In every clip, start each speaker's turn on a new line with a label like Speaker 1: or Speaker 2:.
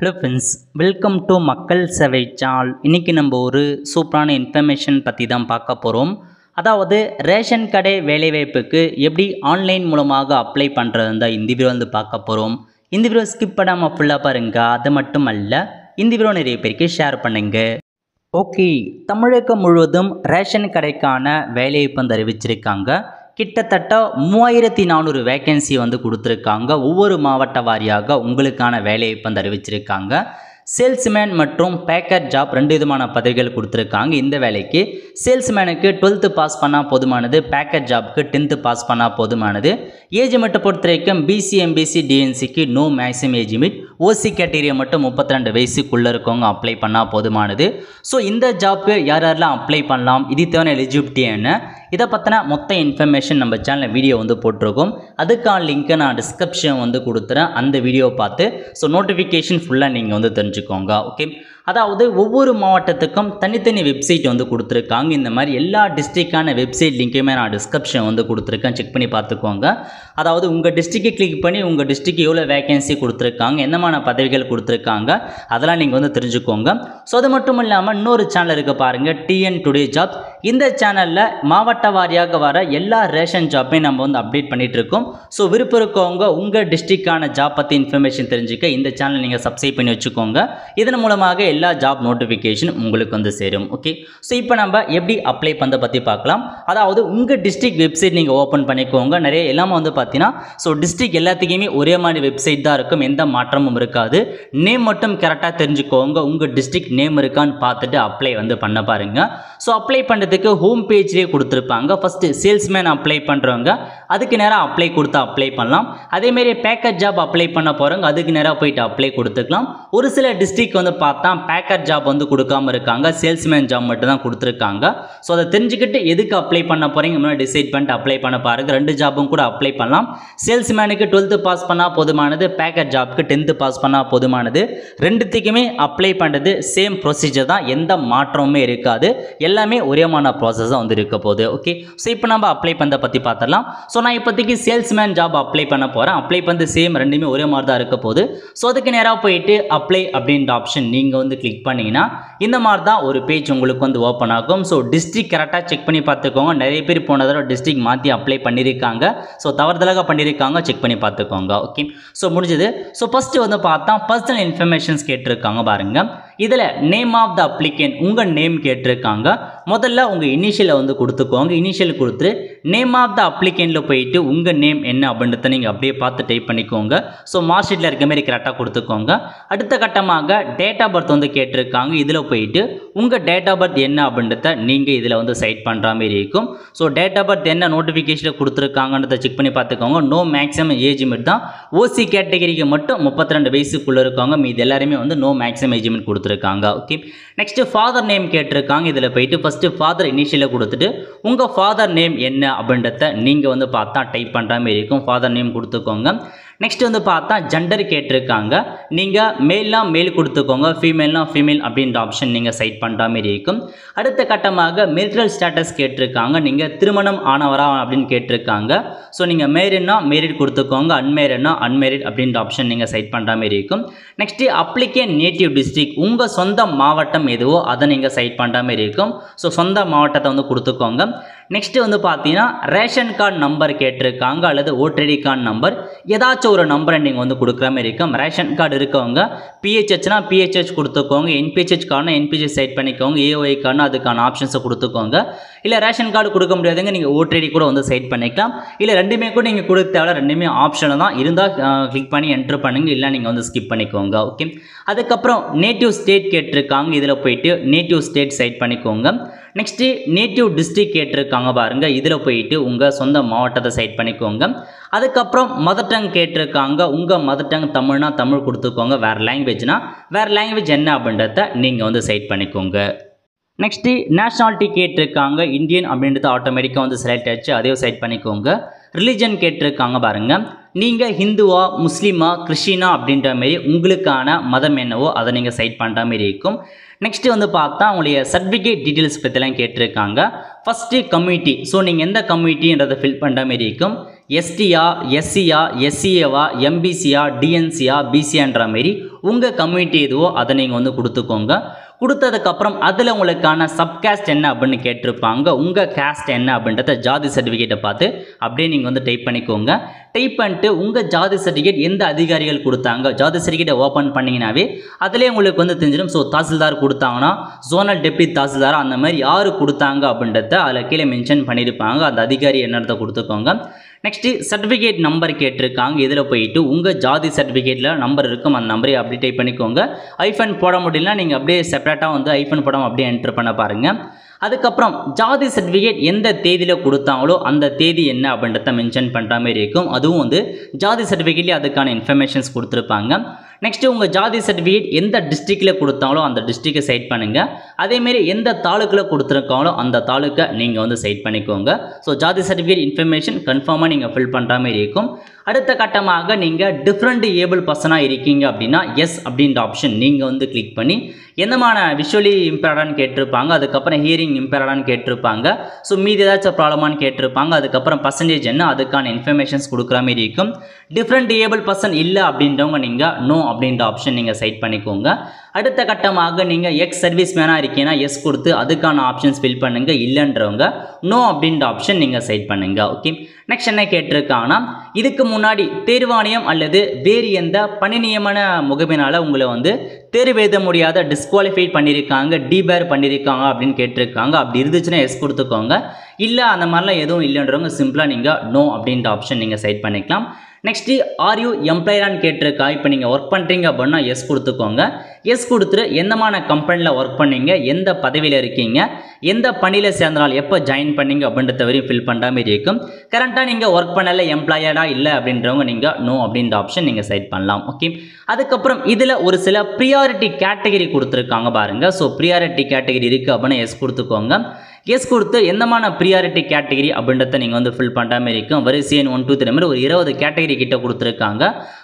Speaker 1: Hello friends welcome to மக்கள் சேவை சால் இன்றைக்கி நம்ம ஒரு சூப்பரான இன்ஃபர்மேஷன் பற்றி தான் பார்க்க போகிறோம் அதாவது ரேஷன் கடை வேலைவாய்ப்புக்கு எப்படி ஆன்லைன் மூலமாக அப்ளை பண்ணுறது தான் இந்த வீடியோ வந்து பார்க்க போகிறோம் இந்த வீடியோ ஸ்கிப் பண்ணாமல் ஃபுல்லாக பாருங்க அது மட்டும் அல்ல இந்த வீடியோ நிறைய பேருக்கு ஷேர் பண்ணுங்க. ஓகே தமிழகம் முழுவதும் ரேஷன் கடைக்கான வேலைவாய்ப்பு வந்து அறிவிச்சிருக்காங்க. கிட்டத்தட்ட மூவாயிரத்தி நானூறு வேகன்சி வந்து கொடுத்துருக்காங்க. ஒவ்வொரு மாவட்ட வாரியாக உங்களுக்கான வேலைவாய்ப்பு வந்து அறிவிச்சிருக்காங்க. சேல்ஸ்மேன் மற்றும் பேக்கர் ஜாப் ரெண்டு விதமான பதவிகள் கொடுத்துருக்காங்க. இந்த வேலைக்கு சேல்ஸ்மேனுக்கு டுவெல்த்து பாஸ் பண்ணால் போதுமானது பேக்கர் ஜாப்க்கு டென்த்து பாஸ் பண்ணால் போதுமானது. ஏஜ் மட்டும் பொறுத்த வரைக்கும் BC MBC டிஎன்சிக்கு no maximum age limit OC category மட்டும் முப்பத்தி ரெண்டு வயசுக்குள்ளே இருக்கவங்க அப்ளை பண்ணால் போதுமானது. ஸோ இந்த ஜாப்க்கு யார் யாரெல்லாம் அப்ளை பண்ணலாம் இது தேவையான எலிஜிபிலிட்டி என்ன? இதை பற்றின மொத்த இன்ஃபர்மேஷன் நம்ம சேனலில் வீடியோ வந்து போட்டிருக்கோம். அதுக்கான லிங்க்கை நான் டிஸ்கிரிப்ஷன் வந்து கொடுத்துறேன். அந்த வீடியோவை பார்த்து ஸோ நோட்டிஃபிகேஷன் ஃபுல்லாக நீங்கள் வந்து தெரிஞ்சுக்கோங்க ஓகே அதாவது ஒவ்வொரு மாவட்டத்துக்கும் தனித்தனி வெப்சைட் வந்து கொடுத்துருக்காங்க. இந்த மாதிரி எல்லா டிஸ்ட்ரிக்டான வெப்சைட் லிங்க்குமே நான் டிஸ்கிரிப்ஷன் வந்து கொடுத்துருக்கேன். செக் பண்ணி பார்த்துக்கோங்க. அதாவது உங்கள் டிஸ்ட்ரிக்டை கிளிக் பண்ணி உங்கள் டிஸ்ட்ரிக்ட் எவ்வளோ வேகன்சி கொடுத்துருக்காங்க என்னமான பதவிகள் கொடுத்துருக்காங்க அதெல்லாம் நீங்கள் வந்து தெரிஞ்சுக்கோங்க. ஸோ அது மட்டும் இல்லாமல் இன்னொரு சேனல் இருக்குது பாருங்கள் டிஎன் டுடே ஜாப் இந்த சேனலில் மாவட்ட வாரியாக வர எல்லா ரேஷன் ஜாப்பையும் நம்ம வந்து அப்டேட் பண்ணிகிட்டு இருக்கோம். ஸோ விருப்பம் இருக்கவங்க உங்கள் டிஸ்ட்ரிக்டான ஜாப் பற்றி இன்ஃபர்மேஷன் தெரிஞ்சுக்க இந்த சேனல் நீங்கள் சப்ஸ்கிரைப் பண்ணி வச்சுக்கோங்க. இதன் மூலமாக எல்லா ஜாப் நோட்டிஃபிகேஷன் உங்களுக்கு வந்து சேரும் ஓகே ஸோ இப்போ நம்ம எப்படி அப்ளை பண்ண பற்றி பார்க்கலாம். அதாவது உங்கள் டிஸ்ட்ரிக்ட் வெப்சைட் நீங்கள் ஓப்பன் பண்ணிக்கோங்க. நிறைய எல்லாமே வந்து பார்த்தீங்கன்னா ஸோ டிஸ்ட்ரிக்ட் எல்லாத்துக்குமே ஒரே மாதிரி வெப்சைட் தான் இருக்கும். எந்த மாற்றமும் இருக்காது. நேம் மட்டும் கரெக்டாக தெரிஞ்சுக்கோங்க. உங்கள் டிஸ்ட்ரிக்ட் நேம் இருக்கான்னு பார்த்துட்டு அப்ளை வந்து பண்ண பாருங்கள் ஸோ அப்ளை பண்ணுறதுக்கு ஹோம் பேஜ்லேயே கொடுத்துருப்பாங்க. ஃபஸ்ட்டு சேல்ஸ்மேன் அப்ளை பண்ணுறவங்க அதுக்கு நேராக அப்ளை கொடுத்து அப்ளை பண்ணலாம். அதேமாரி பேக்கேஜ் ஜாப் அப்ளை பண்ண போகிறவங்க அதுக்கு நேராக போயிட்டு அப்ளை கொடுத்துக்கலாம். ஒரு சில டிஸ்ட்ரிக்ட் வந்து பார்த்தா பேக்கர் ஜாப் வந்து கொடுக்காம இருக்காங்க. சேல்ஸ்மேன் ஜாப் மட்டும் தான் கொடுத்துருக்காங்க. ஸோ அதை தெரிஞ்சுக்கிட்டு எதுக்கு அப்ளை பண்ண போகிறீங்க முன்னாடி டிசைட் பண்ணிட்டு அப்ளை பண்ண பாருங்க. ரெண்டு ஜாபும் கூட அப்ளை பண்ணலாம். சேல்ஸ்மேனுக்கு டுவெல்த்து பாஸ் பண்ணால் போதுமானது. பேக்கர் ஜாப்க்கு டென்த்து பாஸ் பண்ணால் போதுமானது. ரெண்டுத்துக்குமே அப்ளை பண்ணுறது சேம் ப்ரொசீஜர் தான். எந்த மாற்றமுமே இருக்காது. எல்லாமே ஒரேமான ப்ராசஸ் தான் வந்து இருக்க போகுது. ஓகே ஸோ இப்போ நம்ம அப்ளை பண்ண பற்றி பார்த்துடலாம். ஸோ நான் இப்போதைக்கு சேல்ஸ்மேன் ஜாப் அப்ளை பண்ண போகிறேன் அப்ளை பண்ணி சேம் ரெண்டுமே ஒரே மாதிரி தான் இருக்க போகுது. ஸோ அதுக்கு நேராக போயிட்டு அப்ளை அப்படின்ற ஆப்ஷன் நீங்கள் வந்து கிளிக் பண்ணிங்கன்னா இந்த மாதிரி தான் ஒரு பேஜ் உங்களுக்கு வந்து ஓப்பன் ஆகும். ஸோ டிஸ்ட்ரிக் கரெக்டாக செக் பண்ணி பார்த்துக்கோங்க. நிறைய பேர் போன தடவை டிஸ்ட்ரிக் மாற்றி அப்ளை பண்ணியிருக்காங்க. ஸோ தவறுதலாக பண்ணியிருக்காங்க. செக் பண்ணி பார்த்துக்கோங்க. ஓகே ஸோ முடிஞ்சது. ஸோ ஃபஸ்ட்டு வந்து பார்த்தா பர்சனல் இன்ஃபர்மேஷன்ஸ் கேட்டிருக்காங்க பாருங்கள் இதில் நேம் ஆஃப் த அப்ளிகேன் உங்கள் நேம் கேட்டிருக்காங்க. முதல்ல உங்கள் இனிஷியலை வந்து கொடுத்துக்கோங்க. இனிஷியல் கொடுத்து நேம் ஆஃப் த அப்ளிகேனில் போயிட்டு உங்கள் நேம் என்ன அப்படின்றத நீங்கள் அப்படியே பார்த்து டைப் பண்ணிக்கோங்க. ஸோ மார்க் ஷீட்டில் இருக்க மாதிரி கரெக்டாக கொடுத்துக்கோங்க. அடுத்த கட்டமாக டேட் ஆஃப் பர்த் வந்து கேட்டிருக்காங்க. இதில் போயிட்டு உங்கள் டேட் ஆஃப் பர்த் என்ன அப்படின்றத நீங்கள் இதில் வந்து சைட் பண்ணுற மாதிரி இருக்கும். ஸோ டேட் ஆஃப் பர்த் என்ன நோட்டிஃபிகேஷனில் கொடுத்துருக்காங்கன்றத செக் பண்ணி பார்த்துக்கோங்க. நோ மேக்ஸிமம் ஏஜ் லிமிட் தான். ஓசி கேட்டகரிக்கு மட்டும் முப்பத்தி ரெண்டு வயசுக்குள்ளே இருக்கவங்க மீது எல்லாருமே வந்து நோ மேக்ஸிமம் ஏஜ் லிமிட் கொடுத்துருக்காங்க. ஓகே நெக்ஸ்ட்டு ஃபாதர் நேம் கேட்டிருக்காங்க. இதில் போயிட்டு ஃபஸ்ட்டு ஃபாதர் இனிஷியலாக கொடுத்துட்டு உங்கள் ஃபாதர் நேம் என்ன அப்படின்றத நீங்கள் வந்து பார்த்தா டைப் பண்ணுற மாதிரி இருக்கும். ஃபாதர் நேம் கொடுத்துக்கோங்க. நெக்ஸ்ட் வந்து பார்த்தா ஜெண்டர் கேட்டிருக்காங்க. நீங்கள் மேல்னா மேல் கொடுத்துக்கோங்க. ஃபீமேல்னா ஃபீமேல் அப்படின்ற ஆப்ஷன் நீங்கள் சைட் பண்ணுற மாதிரி இருக்கும். அடுத்த கட்டமாக மெரிட்டல் ஸ்டேட்டஸ் கேட்டிருக்காங்க. நீங்கள் திருமணம் ஆனவரா அப்படின்னு கேட்டிருக்காங்க. ஸோ நீங்கள் மேரிட்னா மேரிட் கொடுத்துக்கோங்க. அன்மேரிட்னா அன்மேரிட் அப்படின்ற ஆப்ஷன் நீங்கள் சைட் பண்ணுற மாதிரி இருக்கும். நெக்ஸ்ட்டு அப்ளிகேன் நேட்டிவ் டிஸ்ட்ரிக் உங்கள் சொந்த மாவட்டம் எதுவோ அதை நீங்கள் சைட் பண்ணுற மாதிரி இருக்கும். ஸோ சொந்த மாவட்டத்தை வந்து கொடுத்துக்கோங்க. நெக்ஸ்ட்டு வந்து பார்த்தீங்கன்னா ரேஷன் கார்டு நம்பர் கேட்டிருக்காங்க அல்லது ஓட்டடி கார்டு நம்பர் ஏதாச்சும் ஒரு நம்பரை நீங்கள் வந்து கொடுக்குற மாதிரி இருக்கும். ரேஷன் கார்டு இருக்கவங்க பிஹெச்ஹெச்னா பிஹெச்ஹெச் கொடுத்துக்கோங்க. என்பிஹெச் கார்டுனா என்பிஹெச் சைட் பண்ணிக்கோங்க. ஏஒஐ கார்டுனா அதுக்கான ஆப்ஷன்ஸை கொடுத்துக்கோங்க. இல்லை ரேஷன் கார்டு கொடுக்க முடியாதுங்க நீங்கள் ஓட்டடி கூட வந்து சைட் பண்ணிக்கலாம். இல்லை ரெண்டுமே கூட நீங்கள் கொடுக்க தேவை ரெண்டுமே ஆப்ஷனில் தான் இருந்தால் கிளிக் பண்ணி என்ட்ரு பண்ணுங்க. இல்லை நீங்கள் வந்து ஸ்கிப் பண்ணிக்கோங்க. ஓகே அதுக்கப்புறம் நேட்டிவ் ஸ்டேட் கேட்டிருக்காங்க. இதில் போயிட்டு நேட்டிவ் ஸ்டேட் சைட் பண்ணிக்கோங்க. நெக்ஸ்ட்டு நேட்டிவ் டிஸ்ட்ரிக் கேட்டிருக்காங்க பாருங்கள் இதில் போயிட்டு உங்கள் சொந்த மாவட்டத்தை சைட் பண்ணிக்கோங்க. அதுக்கப்புறம் மதர் டங் கேட்டிருக்காங்க. உங்கள் மதர் டங் தமிழ்னா தமிழ் கொடுத்துக்கோங்க. வேறு லாங்குவேஜ்னால் வேறு லாங்குவேஜ் என்ன அப்படின்றத நீங்கள் வந்து சைட் பண்ணிக்கோங்க. நெக்ஸ்ட்டு நேஷ்னாலிட்டி கேட்டிருக்காங்க. இந்தியன் அப்படின்றது ஆட்டோமேட்டிக்காக வந்து செலக்ட் ஆச்சு. அதையும் சைட் பண்ணிக்கோங்க. ரிலிஜன் கேட்டிருக்காங்க பாருங்கள் நீங்கள் ஹிந்துவா முஸ்லீமா கிறிஸ்டினா அப்படின்ற மாரி உங்களுக்கான மதம் என்னவோ அதை நீங்கள் சைட் பண்ணுற மாரி இருக்கும். நெக்ஸ்ட்டு வந்து பார்த்தா அவங்களுடைய சர்டிஃபிகேட் டீட்டெயில்ஸ் பற்றிலாம் கேட்டிருக்காங்க. ஃபஸ்ட்டு கம்யூனிட்டி ஸோ நீங்கள் எந்த கம்யூனிட்டின்றதை ஃபில் பண்ணுற மாரி இருக்கும். எஸ்டியா எஸ்சியா எஸ்சிஏவா எம்பிசியா டிஎன்சியா பிசியான்ற மாரி உங்கள் கம்யூனிட்டி எதுவோ அதை நீங்கள் வந்து கொடுத்துக்கோங்க. கொடுத்ததுக்கப்புறம் அதில் உங்களுக்கான சப்காஸ்ட் என்ன அப்படின்னு கேட்டிருப்பாங்க. உங்கள் காஸ்ட் என்ன அப்படின்றத ஜாதி சர்டிஃபிகேட்டை பார்த்து அப்படியே நீங்கள் வந்து டைப் பண்ணிக்கோங்க. டைப் பண்ணிட்டு உங்கள் ஜாதி சர்டிஃபிகேட் எந்த அதிகாரிகள் கொடுத்தாங்க? ஜாதி சர்டிஃபிகேட்டை ஓப்பன் பண்ணிங்கனாவே அதிலே உங்களுக்கு வந்து தெரிஞ்சிடும். ஸோ தாசில்தார் கொடுத்தாங்கன்னா ஜோனல் டெப்டி தாசில்தார் அந்த மாதிரி யார் கொடுத்தாங்க அப்படின்றத அதில் கீழே மென்ஷன் பண்ணியிருப்பாங்க. அந்த அதிகாரி என்னத்தை கொடுத்துக்கோங்க. நெக்ஸ்ட்டு சர்டிஃபிகேட் நம்பர் கேட்டிருக்காங்க. இதில் போயிட்டு உங்கள் ஜாதி சர்டிஃபிகேட்டில் நம்பர் இருக்கும். அந்த நம்பரை அப்படி டைப் பண்ணிக்கோங்க. ஐஃபன் போட முடியலனா நீங்கள் அப்படியே செப்பரேட்டாக வந்து ஐஃபன் போடாமல் அப்படியே என்ட்ரு பண்ண பாருங்கள் அதுக்கப்புறம் ஜாதி சர்டிஃபிகேட் எந்த தேதியில் கொடுத்தாங்களோ அந்த தேதி என்ன அப்படின்றத மென்ஷன் பண்ணுற மாதிரி இருக்கும். அதுவும் வந்து ஜாதி சர்டிஃபிகேட்லேயே அதுக்கான இன்ஃபர்மேஷன்ஸ் கொடுத்துருப்பாங்க. நெக்ஸ்ட்டு உங்கள் ஜாதி சர்டிஃபிகேட் எந்த டிஸ்ட்ரிக்டில் கொடுத்தாங்களோ அந்த டிஸ்ட்ரிக்டை சைட் பண்ணுங்கள் அதேமாரி எந்த தாலுக்கில் கொடுத்துருக்காங்களோ அந்த தாலுக்கை நீங்கள் வந்து சைட் பண்ணிக்கோங்க. ஸோ ஜாதி சர்டிஃபிகேட் இன்ஃபர்மேஷன் கன்ஃபார்மாக நீங்கள் ஃபில் பண்ணுற மாதிரி இருக்கும். அடுத்த கட்டமாக நீங்கள் டிஃப்ரெண்ட் ஏபிள் பர்சனாக இருக்கீங்க அப்படின்னா எஸ் அப்படின்ற ஆப்ஷன் நீங்கள் வந்து கிளிக் பண்ணி என்னமான விஷுவலி இம்பேர்டான்னு கேட்டிருப்பாங்க அதுக்கப்புறம் ஹியரிங் இம்பேர்டான்னு கேட்டிருப்பாங்க. ஸோ மீதி ஏதாச்சும் ப்ராப்ளமானு கேட்டிருப்பாங்க அதுக்கப்புறம் பர்சன்டேஜ் என்ன அதுக்கான இன்ஃபர்மேஷன்ஸ் கொடுக்குற மாதிரி இருக்கும். டிஃப்ரெண்ட் ஏபிள் பர்சன் இல்லை அப்படின்றவங்க நீங்கள் நோ அப்படின்ற ஆப்ஷன் நீங்கள் சைட் பண்ணிக்கோங்க. அடுத்த கட்டமாக நீங்கள் எக்ஸ் சர்வீஸ் மேனாக இருக்கீங்கன்னா எஸ் கொடுத்து அதுக்கான ஆப்ஷன்ஸ் ஃபில் பண்ணுங்கள் இல்லைன்றவங்க நோ அப்படின்ற ஆப்ஷன் நீங்கள் சைட் பண்ணுங்கள் ஓகே நெக்ஸ்ட் என்ன கேட்டிருக்காங்கன்னா இதுக்கு முன்னாடி தேர்வாணையம் அல்லது வேறு எந்த பணி நியமன முகமையினால் உங்களை வந்து தேர்வு எழுத முடியாத டிஸ்குவாலிஃபை பண்ணியிருக்காங்க டிபேர் பண்ணியிருக்காங்க அப்படின்னு கேட்டிருக்காங்க. அப்படி இருந்துச்சுன்னா எஸ் கொடுத்துக்கோங்க. இல்லை அந்த மாதிரிலாம் எதுவும் இல்லைன்றவங்க சிம்பிளாக நீங்கள் நோ அப்படின்ற ஆப்ஷன் நீங்கள் சைட் பண்ணிக்கலாம். நெக்ஸ்ட்டு ஆர் யூ எம்ப்ளாயரான்னு கேட்டிருக்கா? இப்போ நீங்கள் ஒர்க் பண்ணுறீங்க அப்படின்னா எஸ் கொடுத்துக்கோங்க. எஸ் கொடுத்துட்டு எந்தமான கம்பெனியில் ஒர்க் பண்ணீங்க? எந்த பதவியில் இருக்கீங்க? எந்த பணியில் சேர்ந்தனால் எப்போ ஜாயின் பண்ணீங்க அப்படின்றத வரையும் ஃபில் பண்ணுற மாதிரி இருக்கும். கரண்ட்டாக நீங்கள் ஒர்க் பண்ணலை எம்ப்ளாயடாக இல்லை அப்படின்றவங்க நீங்கள் நோ அப்படின்ற ஆப்ஷன் நீங்கள் சைட் பண்ணலாம் ஓகே அதுக்கப்புறம் இதில் ஒரு சில ப்ரியாரிட்டி கேட்டகரி கொடுத்துருக்காங்க பாருங்கள் ஸோ ப்ரியாரிட்டி கேட்டகரி இருக்குது அப்படின்னா எஸ் கொடுத்துக்கோங்க. எஸ் கொடுத்து எந்தமான ப்ரியாரிட்டி கேட்டகரி அப்படின்றத நீங்கள் வந்து ஃபில் பண்ணுற மாதிரி இருக்கும். வரிசையன் ஒன் டூ த்ரீ மாதிரி ஒரு இருபது கேட்டகரி கிட்ட கொடுத்துருக்காங்க.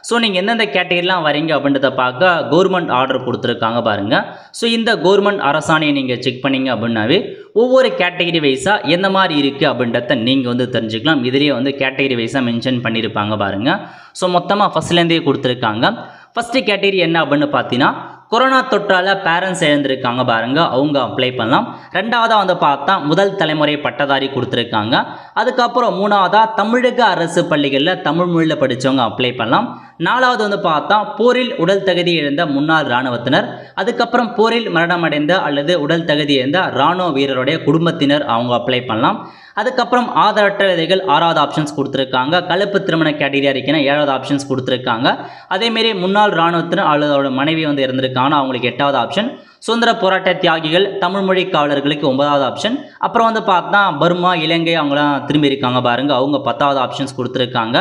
Speaker 1: ஸோ நீங்கள் எந்தெந்த கேட்டகரிலாம் வரீங்க அப்படின்றத பார்க்க கவர்மெண்ட் ஆர்டர் கொடுத்துருக்காங்க பாருங்கள் ஸோ இந்த கவர்மெண்ட் அரசாணையை நீங்கள் செக் பண்ணிங்க அப்படின்னாவே ஒவ்வொரு கேட்டகரி வைஸாக எந்த மாதிரி இருக்குது அப்படின்றத நீங்கள் வந்து தெரிஞ்சுக்கலாம். இதுலேயே வந்து கேட்டகரி வைஸாக மென்ஷன் பண்ணியிருப்பாங்க பாருங்கள் ஸோ மொத்தமாக ஃபஸ்ட்லேருந்தே கொடுத்துருக்காங்க. ஃபஸ்ட்டு கேட்டகரி என்ன அப்படின்னு பார்த்தீங்கன்னா கொரோனா தொற்றால் பேரண்ட்ஸ் எழுந்திருக்காங்க பாருங்க. அவங்க அப்ளை பண்ணலாம். ரெண்டாவதாக வந்து பார்த்தா முதல் தலைமுறை பட்டதாரி கொடுத்துருக்காங்க. அதுக்கப்புறம் மூணாவதாக தமிழக அரசு பள்ளிகளில் தமிழ் மொழியில் படித்தவங்க அப்ளை பண்ணலாம். நாலாவது வந்து பார்த்தா போரில் உடல் தகுதி இழந்த முன்னாள் இராணுவத்தினர் அதுக்கப்புறம் போரில் மரணமடைந்த அல்லது உடல் தகுதி இழந்த இராணுவ வீரருடைய குடும்பத்தினர் அவங்க அப்ளை பண்ணலாம். அதுக்கப்புறம் ஆதரவற்ற விதைகள் ஆறாவது ஆப்ஷன்ஸ் கொடுத்துருக்காங்க. கலப்பு திருமண கேட்டகரியாக இருக்குன்னா ஏழாவது ஆப்ஷன்ஸ் கொடுத்துருக்காங்க. அதேமாரி முன்னாள் இராணுவத்தினர் அல்லது அவரோட மனைவி வந்து இருந்திருக்காங்கன்னா அவங்களுக்கு எட்டாவது ஆப்ஷன் சுதந்திர போராட்ட தியாகிகள் தமிழ் மொழி காவலர்களுக்கு ஒன்பதாவது ஆப்ஷன் அப்புறம் வந்து பார்த்தா பர்மா இலங்கை அவங்களாம் திரும்பி இருக்காங்க பாருங்க. அவங்க பத்தாவது ஆப்ஷன்ஸ் கொடுத்துருக்காங்க.